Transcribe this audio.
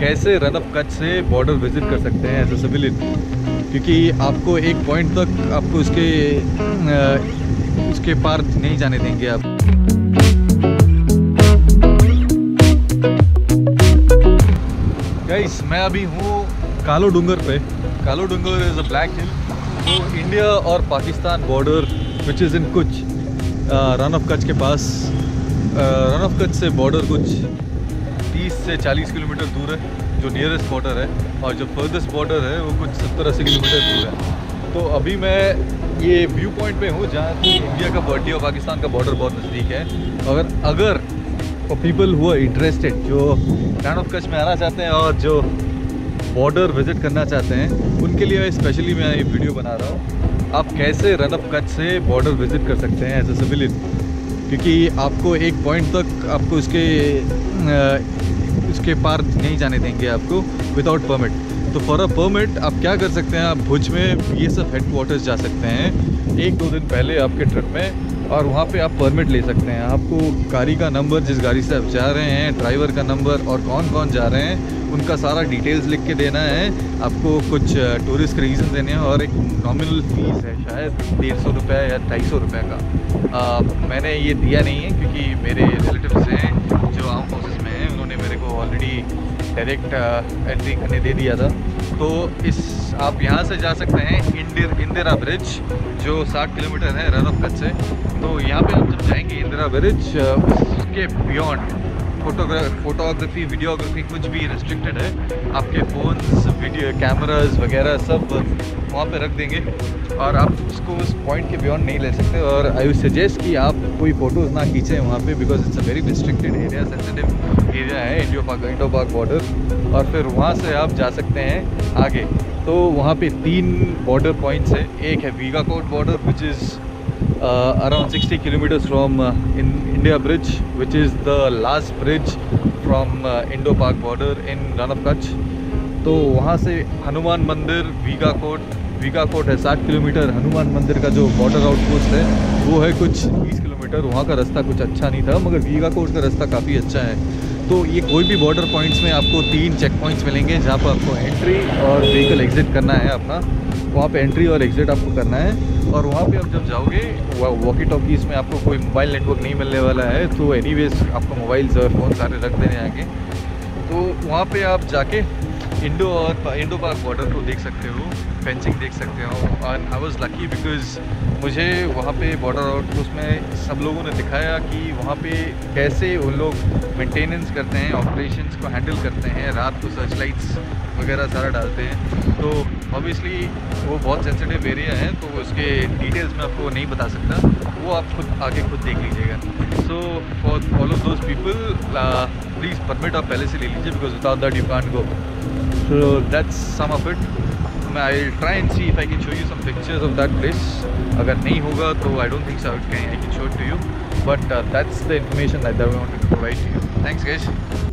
कैसे run of Kutch से border visit कर सकते हैं एज ए सिविलियन क्योंकि आपको एक पॉइंट तक आपको उसके उसके पार नहीं जाने देंगे आप। गाइस मैं अभी हूँ कालो डूंगर पे। Kalo Dungar is a black hill तो इंडिया और Pakistan border which is in Kutch Rann of Kutch के पास रन ऑफ़ कच्छ से बॉर्डर कुछ 30 से 40 किलोमीटर दूर है, जो नियरेस्ट बॉर्डर है, और जो फर्देस्ट बॉर्डर है, वो कुछ 70 अस्सी किलोमीटर दूर है। तो अभी मैं ये व्यू पॉइंट पे हूँ, जहाँ की इंडिया का इंडिया और पाकिस्तान का बॉर्डर बहुत नज़दीक है। अगर अगर पीपल हुआ इंटरेस्टेड जो रन ऑफ़ कच्छ में आना चाहते हैं और जो बॉर्डर विज़िट करना चाहते हैं, उनके लिए स्पेशली मैं ये वीडियो बना रहा हूँ। आप कैसे रन ऑफ़ कच्छ से बॉर्डर विज़िट कर सकते हैं एज ए सिविलियन क्योंकि आपको एक पॉइंट तक आपको उसके उसके पार नहीं जाने देंगे आपको विदाउट परमिट तो फॉर अ परमिट आप क्या कर सकते हैं? आप भुज में बी एस एफ़ हेडकोार्टर्स जा सकते हैं। एक दो दिन पहले आपके ट्रिप में और वहाँ पे आप परमिट ले सकते हैं। आपको गाड़ी का नंबर जिस गाड़ी से आप जा रहे हैं ड्राइवर का नंबर और कौन कौन जा रहे हैं उनका सारा डिटेल्स लिख के देना है। आपको कुछ टूरिस्ट के रीज़न देने हैं और एक नॉमिनल फ़ीस है शायद डेढ़ सौ रुपये या ढाई सौ रुपये का। आ, मैंने ये दिया नहीं है क्योंकि मेरे रिलेटिव्स हैं जो आर्म फोर्सेस में हैं उन्होंने मेरे ऑलरेडी डायरेक्ट एंट्री करने दे दिया था। तो इस आप यहाँ से जा सकते हैं इंदिर इंदिरा ब्रिज जो 60 किलोमीटर है रन ऑफ़ कच्छ से। तो यहाँ पे आप जब जाएँगे इंदिरा ब्रिज अ, उसके बियॉन्ड फोटोग्राफ फोटोग्राफी वीडियोग्राफी कुछ भी रिस्ट्रिक्टेड है। आपके फ़ोन्स वीडियो कैमराज वगैरह सब वहाँ पे रख देंगे। और आप उसको उस पॉइंट के बियॉन्ड नहीं ले सकते। और आई वुड सजेस्ट कि आप कोई फ़ोटोज़ ना खींचें वहाँ पे because it's a very restricted area sensitive area है Indo Pak Indo Pak border और फिर वहाँ से आप जा सकते हैं आगे। तो वहाँ पे तीन बॉर्डर पॉइंट्स है। एक है Vigakot border which is around 60 kilometers from uh, in India Bridge, which is the last bridge from uh, Indo-Pak border in Ran of Kutch. तो वहाँ से हनुमान मंदिर वीगा कोट वीगा कोट है 60 किलोमीटर हनुमान मंदिर का जो बॉर्डर आउटपोस्ट है वो है कुछ 20 किलोमीटर वहाँ का रास्ता कुछ अच्छा नहीं था मगर वीगा कोट का रास्ता काफ़ी अच्छा है। तो ये कोई भी बॉर्डर पॉइंट्स में आपको तीन चेक पॉइंट्स मिलेंगे जहाँ पर आपको एंट्री और व्हीकल एग्जिट करना है अपना। वहाँ पे एंट्री और एग्जिट आपको करना है। और वहाँ पे आप जब जाओगे वॉकी टॉकीज़ में आपको कोई मोबाइल नेटवर्क नहीं मिलने वाला है तो एनीवेज आपको मोबाइल और फ़ोन सारे रख देने आगे तो वहाँ पे आप जाके इंडो और इंडो पार्क बॉर्डर को देख सकते हो फेंसिंग देख सकते हो और आई वॉज़ लकी बिकॉज़ मुझे वहाँ पे बॉर्डर आउटपोस्ट उसमें सब लोगों ने दिखाया कि वहाँ पे कैसे उन लोग मेंटेनेंस करते हैं ऑपरेशंस को हैंडल करते हैं, रात को सर्च लाइट्स वगैरह सारा डालते हैं। तो ऑब्वियसली वो बहुत सेंसिटिव एरिया है तो उसके डिटेल्स मैं आपको नहीं बता सकता, वो आप खुद आगे खुद देख लीजिएगा। So for all of those people please permit आप पहले से ले लीजिए because without that you can't go so that's some of it I try and see if I can show you some pictures of that place अगर नहीं होगा तो I don't I can I can show to you but that's the information that I wanted to provide to you thanks guys